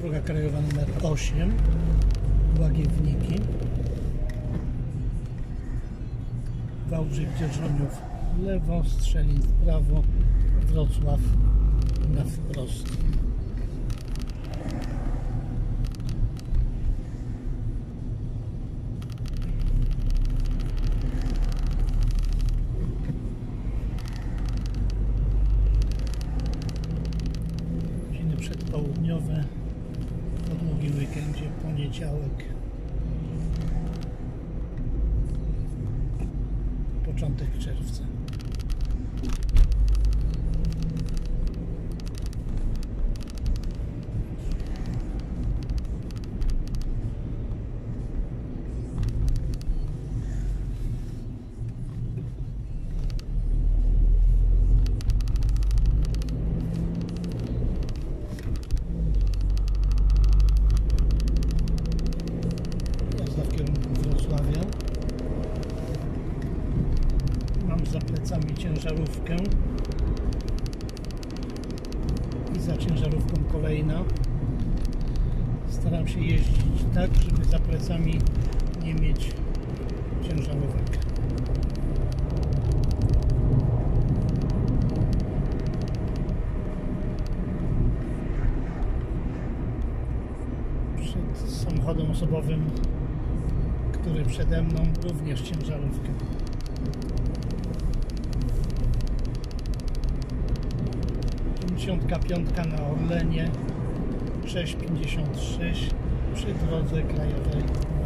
Droga krajowa numer 8 Łagiewniki Wałbrzych Dzierżoniów w lewo, Strzelin w prawo Wrocław na wprost. Przedpołudniowe. po długim weekendzie, poniedziałek. Początek czerwca za plecami ciężarówkę. I za ciężarówką kolejna. Staram się jeździć tak, żeby za plecami nie mieć ciężarówek. Przed samochodem osobowym, który przede mną, również ciężarówkę. Pięćdziesiątka piątka na Orlenie 6,56 przy drodze krajowej numer 8.